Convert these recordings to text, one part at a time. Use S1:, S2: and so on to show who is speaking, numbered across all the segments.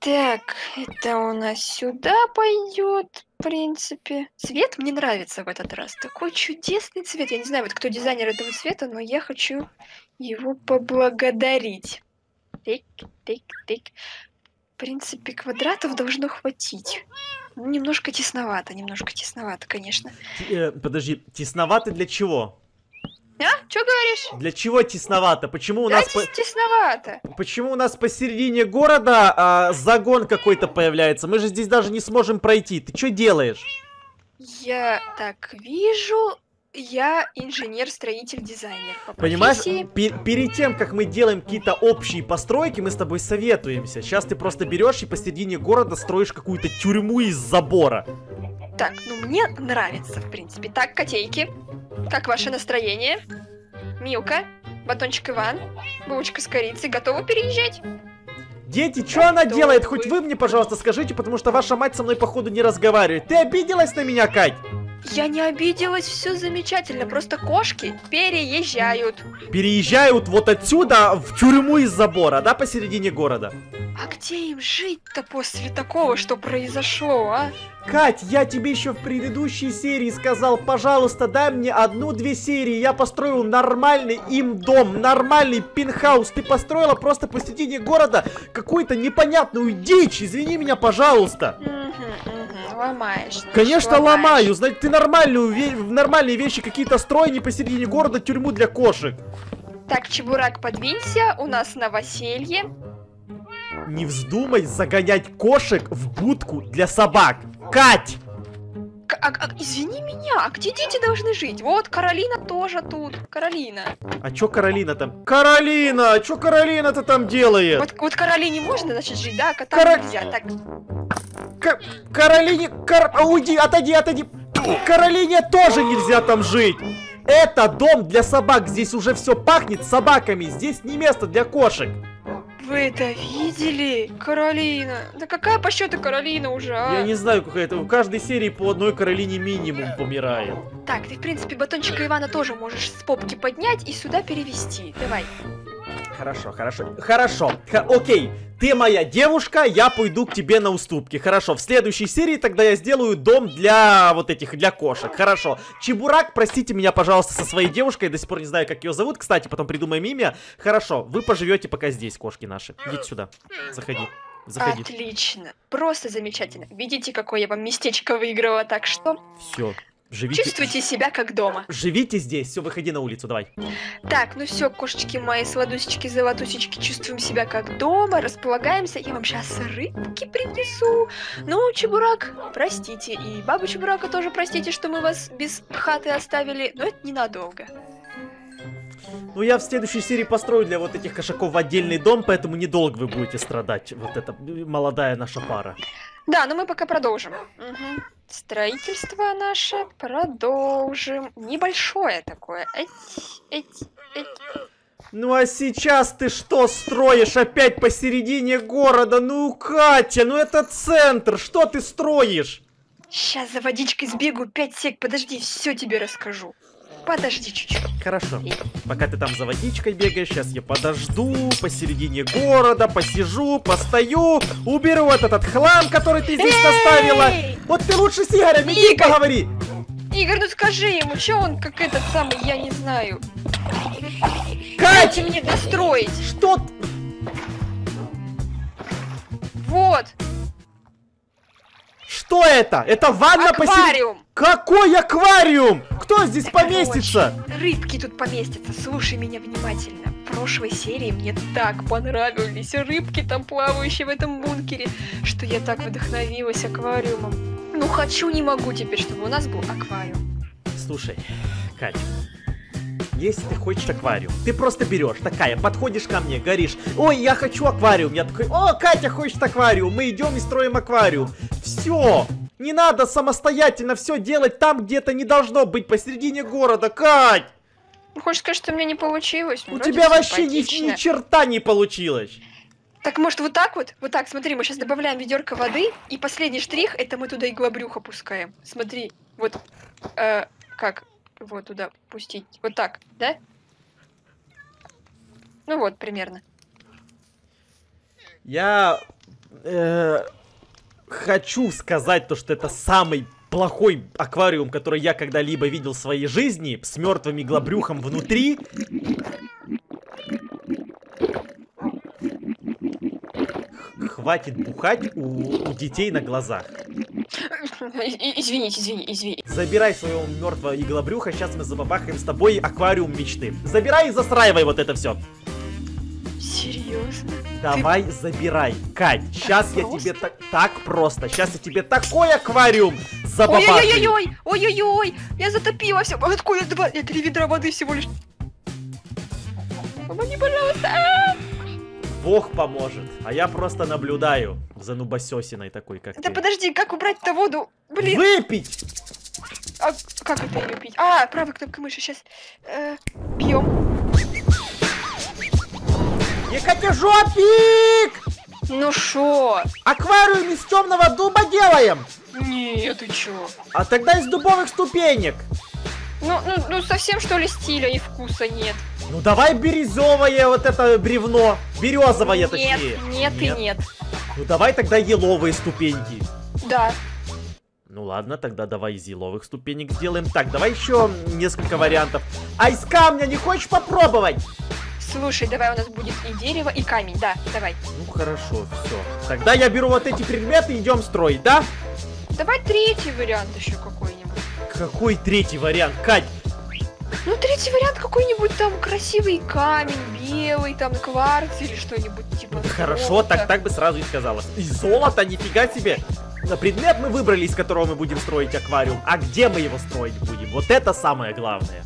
S1: Так, это у нас сюда пойдет, в принципе. Цвет мне нравится в этот раз. Такой чудесный цвет. Я не знаю, вот кто дизайнер этого цвета, но я хочу его поблагодарить. Тык, тык, тык. В принципе, квадратов должно хватить. Ну, немножко тесновато, немножко тесновато, конечно.
S2: Э, подожди, тесновато для чего?
S1: А? Что говоришь?
S2: Для чего тесновато? Почему у
S1: Да,
S2: нас
S1: тес- тесновато.
S2: по- почему у нас посередине города а, загон какой-то появляется? Мы же здесь даже не сможем пройти. Ты что делаешь?
S1: Я так вижу, я инженер-строитель, дизайнер. По
S2: Понимаешь,
S1: профессии.
S2: пе- перед тем, как мы делаем какие-то общие постройки, мы с тобой советуемся. Сейчас ты просто берешь и посередине города строишь какую-то тюрьму из забора.
S1: Так, ну мне нравится, в принципе. Так, котейки, как ваше настроение? Милка, батончик Иван, булочка с корицей, готовы переезжать?
S2: Дети, что она делает? Хоть вы мне, пожалуйста, скажите, потому что ваша мать со мной, походу, не разговаривает. Ты обиделась на меня, Кать?
S1: Я не обиделась, все замечательно, просто кошки переезжают.
S2: Переезжают вот отсюда в тюрьму из забора, да, посередине города?
S1: А где им жить-то после такого, что произошло, а?
S2: Кать, я тебе еще в предыдущей серии сказал, пожалуйста, дай мне одну-две серии. Я построил нормальный им дом, нормальный пентхаус. Ты построила просто посередине города какую-то непонятную дичь. Извини меня, пожалуйста.
S1: Угу, угу, ломаешь. значит,
S2: Конечно,
S1: ломаешь.
S2: ломаю. Знаете, ты нормальную, нормальные вещи какие-то строй, не посередине города тюрьму для кошек.
S1: Так, Чебурак, подвинься, у нас новоселье.
S2: Не вздумай загонять кошек в будку для собак. Кать!
S1: К- а- а, извини меня, а где дети должны жить? Вот, Каролина тоже тут. Каролина.
S2: А чё Каролина там? Каролина! Чё Каролина-то там делает?
S1: Вот, вот Каролине можно, значит, жить, да? А котам
S2: Кара-
S1: нельзя. Так,
S2: Ка- Каролине... Кар... а, Уйди, отойди, отойди. Каролине тоже нельзя там жить. Это дом для собак. Здесь уже все пахнет собаками. Здесь не место для кошек.
S1: Вы это видели? Каролина. Да какая по счету Каролина уже, а?
S2: Я не знаю, какая это. В каждой серии по одной Каролине минимум помирает.
S1: Так, ты, в принципе, батончика Ивана тоже можешь с попки поднять и сюда перевести. Давай.
S2: Хорошо, хорошо. Хорошо. Ха- окей. Ты моя девушка, я пойду к тебе на уступки. Хорошо, в следующей серии тогда я сделаю дом для вот этих, для кошек. Хорошо. Чебурак, простите меня, пожалуйста, со своей девушкой. До сих пор не знаю, как ее зовут. Кстати, потом придумаем имя. Хорошо, вы поживете пока здесь, кошки наши. Идите сюда. Заходи. Заходи.
S1: Отлично. Просто замечательно. Видите, какое я вам местечко выиграла, так что
S2: Все. Живите.
S1: чувствуйте себя как дома.
S2: Живите здесь. Все, выходи на улицу, давай.
S1: Так, ну все, кошечки мои, сладусечки, золотусечки, чувствуем себя как дома, располагаемся. Я вам сейчас рыбки принесу. Ну, Чебурак, простите. И бабу Чебурака тоже простите, что мы вас без хаты оставили. Но это ненадолго.
S2: Ну, я в следующей серии построю для вот этих кошаков отдельный дом, поэтому недолго вы будете страдать. Вот эта молодая наша пара.
S1: Да, но мы пока продолжим. Мгм. Строительство наше продолжим. Небольшое такое. Эть, эть, эть.
S2: Ну а сейчас ты что строишь опять посередине города? Ну, Катя, ну это центр, что ты строишь?
S1: Сейчас за водичкой сбегу, пять сек, подожди, все тебе расскажу. Подожди чуть-чуть.
S2: Хорошо, пока ты там за водичкой бегаешь, сейчас я подожду посередине города, посижу, постою, уберу вот этот хлам, который ты здесь оставила. Вот ты лучше с Игорем иди
S1: Игорь!
S2: поговори.
S1: Игорь, ну скажи ему, что он как этот самый, я не знаю.
S2: Кать,
S1: Дайте мне достроить.
S2: что?
S1: Вот,
S2: Что это? Это ванна
S1: аквариум.
S2: Какой аквариум? Кто здесь поместится?
S1: Короче, рыбки тут поместятся, слушай меня внимательно. В прошлой серии мне так понравились рыбки там плавающие в этом бункере, что я так вдохновилась аквариумом. Ну хочу, не могу теперь, чтобы у нас был аквариум.
S2: Слушай, Кать, если ты хочешь аквариум, ты просто берешь, такая, подходишь ко мне, говоришь, ой, я хочу аквариум. Я такой, о, Катя хочет аквариум, мы идем и строим аквариум. Все, не надо самостоятельно все делать там, где это не должно быть, посередине города, Кать.
S1: Ну, хочешь сказать, что у меня не получилось?
S2: У
S1: Вроде
S2: тебя вообще ни, ни черта не получилось.
S1: Так может вот так вот? Вот так, смотри, мы сейчас добавляем ведерко воды, и последний штрих, это мы туда иглобрюха пускаем. Смотри, вот, э, как его туда пустить? Вот так, да? Ну вот, примерно.
S2: Я э, хочу сказать то, что это самый плохой аквариум, который я когда-либо видел в своей жизни, с мертвым иглобрюхом внутри. Хватит бухать у, у детей на глазах.
S1: Извините, извини, извини.
S2: Забирай своего мертвого иглобрюха, сейчас мы забабахаем с тобой аквариум мечты. Забирай и застраивай вот это все.
S1: Серьезно?
S2: Давай, Ты... забирай. Кать, сейчас я тебе так, так просто. Сейчас я тебе такой аквариум забабахаю.
S1: Ой-ой-ой, ой-ой-ой, я затопила все. Откуда два, я три ведра воды всего лишь. Помоги, пожалуйста. А!
S2: Бог поможет, а я просто наблюдаю за нубасесиной такой, как
S1: Да
S2: ты.
S1: подожди, как убрать-то воду? Блин.
S2: Выпить!
S1: А как это ее пить? А, правая кнопка мыши, сейчас. Э, пьем.
S2: Екатежопик!
S1: Ну шо?
S2: Аквариум из темного дуба делаем!
S1: Нет, ты чё?
S2: А тогда из дубовых ступенек.
S1: Ну, ну, ну совсем что ли стиля и вкуса нет.
S2: Ну давай бирюзовое вот это бревно. Березовое
S1: нет,
S2: точнее.
S1: Нет, нет и нет.
S2: Ну давай тогда еловые ступеньки.
S1: Да.
S2: Ну ладно, тогда давай из еловых ступенек сделаем. Так, давай еще несколько вариантов. А из камня не хочешь попробовать?
S1: Слушай, давай у нас будет и дерево, и камень, да, давай.
S2: Ну хорошо, все. Тогда я беру вот эти предметы и идем строить, да?
S1: Давай третий вариант еще какой-нибудь.
S2: Какой третий вариант, Кать?
S1: Ну, третий вариант какой-нибудь там красивый камень, белый, там кварц или что-нибудь типа.
S2: Ну, хорошо, так так бы сразу и сказала. И золото, нифига себе. На предмет мы выбрали, из которого мы будем строить аквариум. А где мы его строить будем? Вот это самое главное.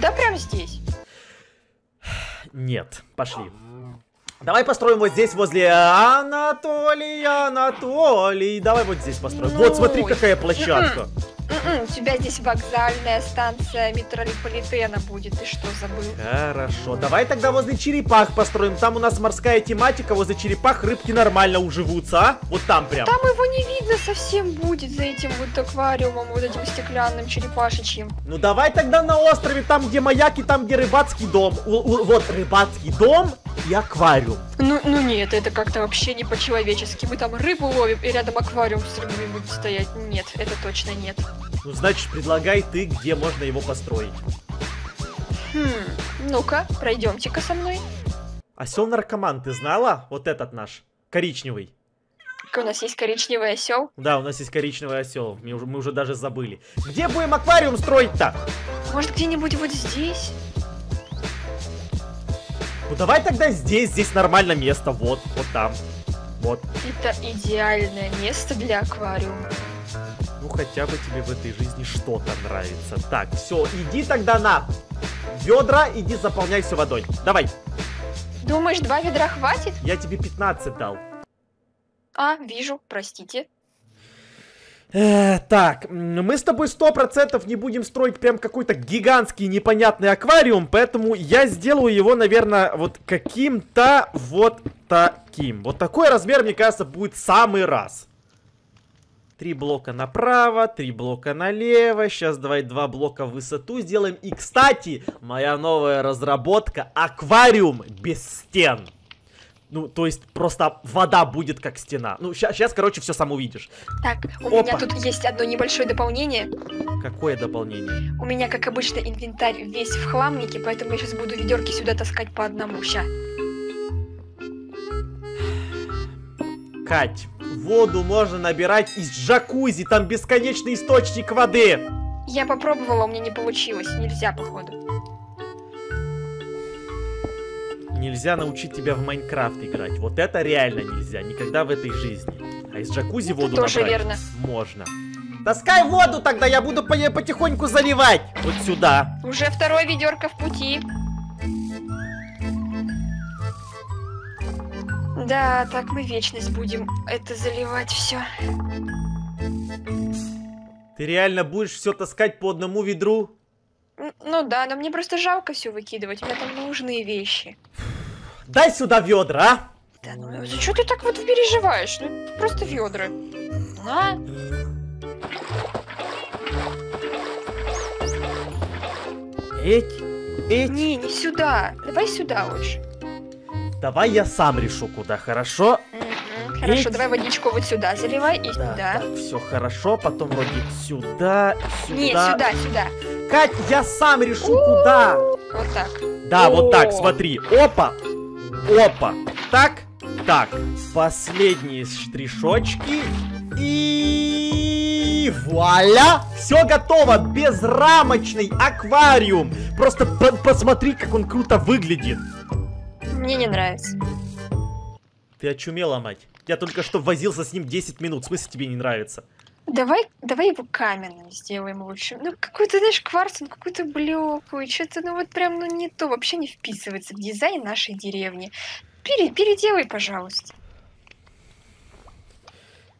S1: Да прям здесь.
S2: Нет, пошли. Давай построим вот здесь возле Анатолия, Анатолий. Давай вот здесь построим. Ну, вот смотри, какая площадка.
S1: У тебя здесь вокзальная станция метрополитена будет. Ты что, забыл?
S2: Хорошо. Давай тогда возле черепах построим. Там у нас морская тематика. Возле черепах рыбки нормально уживутся, а? Вот там прям.
S1: Там его не видно совсем будет за этим вот аквариумом, вот этим стеклянным черепашечьим.
S2: Ну давай тогда на острове, там где маяк и там где рыбацкий дом. У, у, вот рыбацкий дом и аквариум.
S1: Ну, ну нет, это как-то вообще не по-человечески. Мы там рыбу ловим, и рядом аквариум с рыбами будет стоять. Нет, это точно нет.
S2: Ну, значит, предлагай ты, где можно его построить.
S1: Хм, ну-ка, пройдемте-ка со мной.
S2: Осел наркоман, ты знала? Вот этот наш, коричневый.
S1: У нас есть коричневый осел?
S2: Да, у нас есть коричневый осел. Мы уже, мы уже даже забыли. Где будем аквариум строить-то?
S1: Может, где-нибудь вот здесь?
S2: Ну давай тогда здесь, здесь нормально место, вот, вот там, вот.
S1: Это идеальное место для аквариума.
S2: Ну хотя бы тебе в этой жизни что-то нравится. Так, все, иди тогда на ведра, иди заполняй все водой. Давай.
S1: Думаешь, два ведра хватит?
S2: Я тебе 15 дал.
S1: А, вижу, простите.
S2: Э, так, мы с тобой сто процентов не будем строить прям какой-то гигантский непонятный аквариум, поэтому я сделаю его, наверное, вот каким-то вот таким. Вот такой размер, мне кажется, будет самый раз. Три блока направо, три блока налево. Сейчас давай два блока в высоту сделаем. И, кстати, моя новая разработка аквариум без стен. Ну, то есть просто вода будет как стена. Ну, сейчас, короче, все сам увидишь.
S1: Так, у Опа. меня тут есть одно небольшое дополнение.
S2: Какое дополнение?
S1: У меня, как обычно, инвентарь весь в хламнике, поэтому я сейчас буду ведерки сюда таскать по одному. Ща.
S2: Кать, воду можно набирать из джакузи, там бесконечный источник воды.
S1: Я попробовала, у меня не получилось. Нельзя, походу.
S2: Нельзя научить тебя в Майнкрафт играть. Вот это реально нельзя, никогда в этой жизни. А из джакузи воду
S1: Тоже
S2: набрать
S1: верно.
S2: можно. Таскай воду тогда, я буду по потихоньку заливать. Вот сюда.
S1: Уже второе ведерко в пути. Да, так мы вечность будем это заливать все.
S2: Ты реально будешь все таскать по одному ведру?
S1: Ну да, но мне просто жалко все выкидывать. У меня там нужные вещи.
S2: Дай сюда ведра, а!
S1: Да ну за что ты так вот переживаешь? Ну просто ведра. На.
S2: Эть, эть.
S1: Не, не сюда. Давай сюда лучше.
S2: Давай я сам решу, куда, хорошо?
S1: Угу. Хорошо,
S2: Эть.
S1: давай водичку вот сюда заливай и
S2: Да,
S1: сюда.
S2: так, все хорошо, потом вроде сюда, сюда.
S1: Нет, сюда, сюда.
S2: Кать, я сам решу, куда.
S1: Вот так.
S2: Да, вот так, смотри. Опа, опа. Так, так. Последние штришочки. И вуаля! Все готово! Безрамочный аквариум! Просто по- посмотри, как он круто выглядит!
S1: Мне не нравится.
S2: Ты очумела, мать. Я только что возился с ним 10 минут. В смысле тебе не нравится?
S1: Давай, давай его каменным сделаем лучше. Ну, какой-то, знаешь, кварц, он какой-то блеклый, что-то, ну, вот прям, ну, не то, вообще не вписывается в дизайн нашей деревни. Пере- переделай, пожалуйста.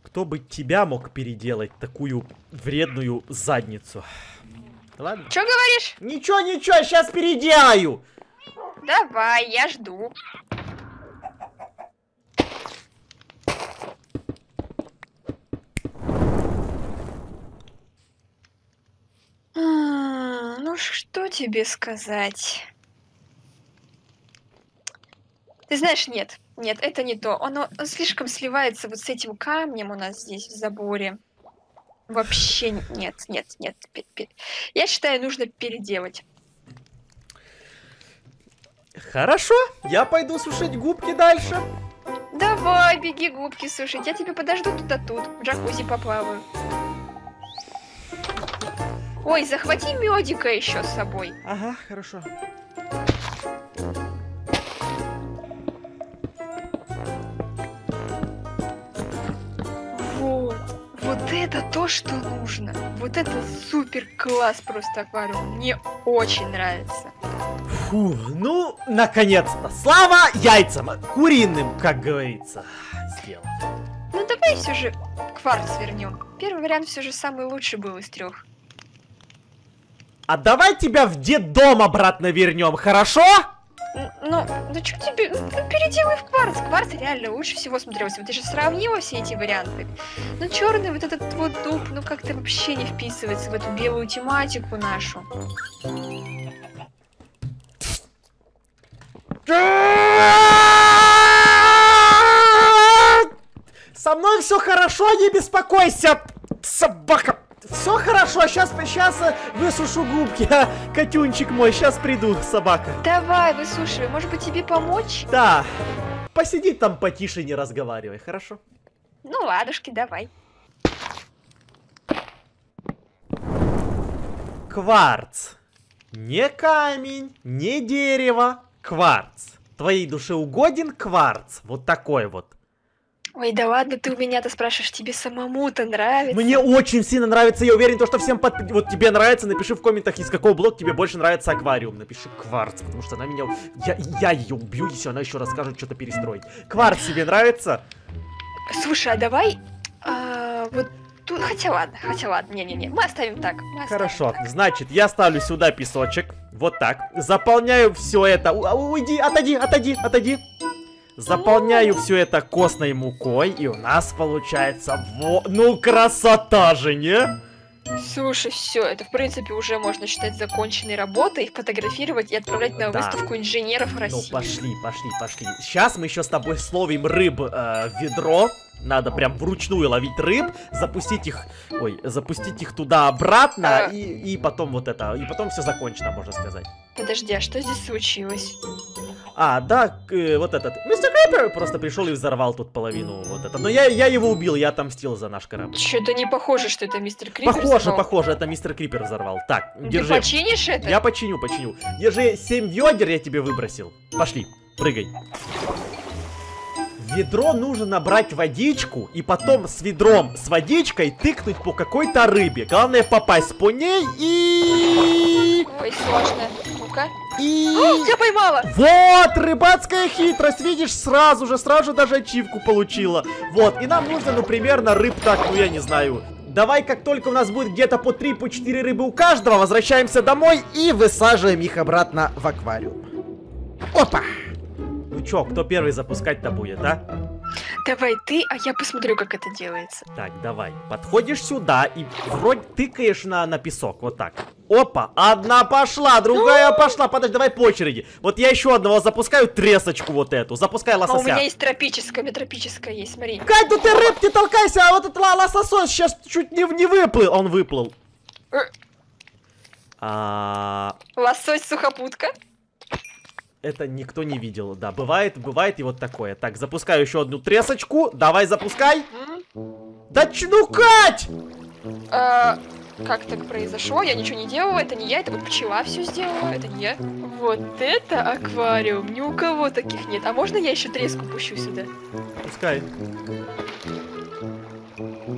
S2: Кто бы тебя мог переделать такую вредную задницу? Ладно.
S1: Что говоришь?
S2: Ничего, ничего, сейчас переделаю!
S1: Давай, я жду. М, Ну, что тебе сказать? Ты знаешь, нет, нет, это не то. Оно он слишком сливается вот с этим камнем у нас здесь в заборе. Вообще нет, нет, нет. пе- пе- Я считаю, нужно переделать.
S2: Хорошо, я пойду сушить губки дальше.
S1: Давай, беги губки сушить. Я тебя подожду туда тут. В джакузи поплаваю. Ой, захвати медика еще с собой.
S2: Ага, хорошо.
S1: Вот. Вот это то, что нужно. Вот это супер класс просто аквариум. Мне очень нравится.
S2: Фу, ну, наконец-то. Слава яйцам, куриным, как говорится, сделал.
S1: Ну давай все же кварц вернем. Первый вариант все же самый лучший был из трех.
S2: А давай тебя в детдом обратно вернем, хорошо?
S1: Ну, ну что тебе? Ну, переделай в кварц. Кварц реально лучше всего смотрелся. Вот ты же сравнила все эти варианты. Ну, черный вот этот вот дуб, ну как-то вообще не вписывается в эту белую тематику нашу.
S2: Со мной все хорошо, не беспокойся, собака. Все хорошо, сейчас, сейчас высушу губки, а, котюнчик мой, сейчас приду, собака.
S1: Давай, высушивай. Может быть, тебе помочь?
S2: Да, посиди там потише, не разговаривай, хорошо?
S1: Ну, ладушки, давай.
S2: Кварц. Не камень, не дерево, кварц. Твоей душе угоден кварц. Вот такой вот.
S1: Ой, да ладно, ты у меня-то спрашиваешь, тебе самому-то нравится?
S2: Мне очень сильно нравится, я уверен, то, что всем под... Вот тебе нравится, напиши в комментах, из какого блока тебе больше нравится аквариум. Напиши кварц, потому что она меня... Я, я ее убью, если она еще расскажет что-то перестроить. Кварц тебе нравится?
S1: Слушай, а давай... а, вот тут... Хотя ладно, хотя ладно, не-не-не, мы оставим так. мы оставим
S2: Хорошо,
S1: так.
S2: значит, я ставлю сюда песочек. Вот так. Заполняю все это. У- а, Уйди, отойди, отойди, отойди. Заполняю все это костной мукой, и у нас получается во... Ну, красота же, не?
S1: Слушай, все, это в принципе уже можно считать законченной работой, фотографировать и отправлять на
S2: Да.
S1: выставку инженеров
S2: Ну,
S1: России.
S2: пошли, пошли, пошли. Сейчас мы еще с тобой словим рыб э, ведро. Надо прям вручную ловить рыб, запустить их, ой, запустить их туда-обратно,
S1: А.
S2: и, и потом вот это, и потом все закончено, можно сказать.
S1: Подожди, а что здесь случилось?
S2: А, да, э, вот этот, мистер Крипер просто пришел и взорвал тут половину вот это. Но я, я его убил, я отомстил за наш корабль.
S1: Что-то не похоже, что это мистер Крипер
S2: Похоже,
S1: взорвал.
S2: похоже, это мистер Крипер взорвал. Так,
S1: Ты
S2: держи.
S1: починишь это?
S2: Я починю, починю. Держи 7 ведер, я тебе выбросил. Пошли, прыгай. В ведро нужно набрать водичку и потом с ведром с водичкой тыкнуть по какой-то рыбе. Главное попасть по ней и...
S1: Ой, сложно. Ну-ка.
S2: И...
S1: О, я поймала!
S2: Вот, рыбацкая хитрость, видишь, сразу же, сразу же даже ачивку получила. Вот, и нам нужно, ну, примерно рыб так, ну, я не знаю. Давай, как только у нас будет где-то по 3, по 4 рыбы у каждого, возвращаемся домой и высаживаем их обратно в аквариум. Опа! Ну чё, кто первый запускать-то будет, а?
S1: Давай ты, а я посмотрю, как это делается.
S2: Так, давай. Подходишь сюда и вроде тыкаешь на, на песок, вот так. Опа, одна пошла, другая пошла. Подожди, давай по очереди. Вот я еще одного запускаю, тресочку вот эту. Запускай
S1: А у
S2: лосося.
S1: меня есть тропическая, у меня тропическая есть, смотри.
S2: Кать, ну ты рыб не толкайся, а вот этот лососос сейчас чуть не, не выплыл. Он выплыл. А,
S1: Лосось сухопутка.
S2: Это никто не видел, да. Бывает, бывает и вот такое. Так, запускаю еще одну тресочку. Давай, запускай. Да ч- ну, Кать!
S1: А, как так произошло? Я ничего не делала, это не я, это вот пчела все сделала, это не я. Вот это аквариум, ни у кого таких нет. А можно я еще треску пущу сюда?
S2: Пускай.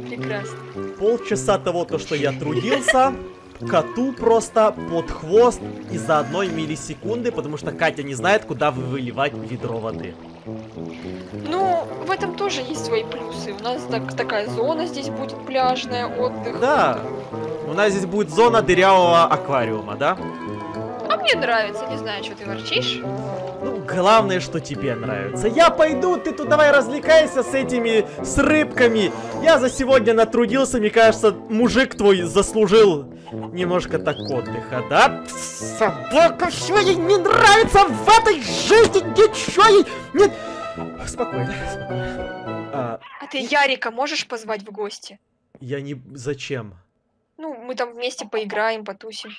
S1: Прекрасно.
S2: Полчаса того, то, что я трудился, коту просто под хвост из-за одной миллисекунды, потому что Катя не знает, куда вы выливать ведро воды.
S1: Ну, в этом тоже есть свои плюсы. У нас так, такая зона здесь будет пляжная, отдых.
S2: Да. У нас здесь будет зона дырявого аквариума, да?
S1: А мне нравится, не знаю, что ты ворчишь.
S2: Главное, что тебе нравится. Я пойду, ты тут давай развлекайся с этими, с рыбками. Я за сегодня натрудился, мне кажется, мужик твой заслужил немножко так отдыха, да? Собака, что ей не нравится в этой жизни, ничего ей нет. Спокойно, спокойно. А,
S1: А ты Ярика можешь позвать в гости?
S2: я не... Зачем?
S1: Ну, мы там вместе поиграем, потусим.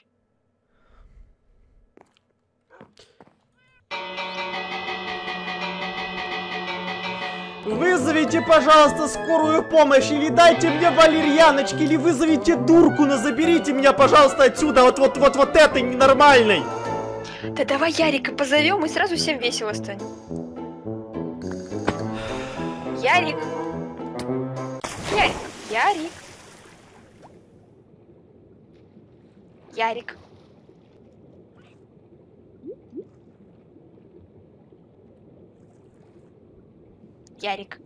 S2: Вызовите, пожалуйста, скорую помощь, или дайте мне валерьяночки, или вызовите дурку, но заберите меня, пожалуйста, отсюда, вот вот вот вот этой ненормальной.
S1: Да давай Ярика позовем и сразу всем весело станет. Ярик. Ярик. Ярик. Ярик. Ярик.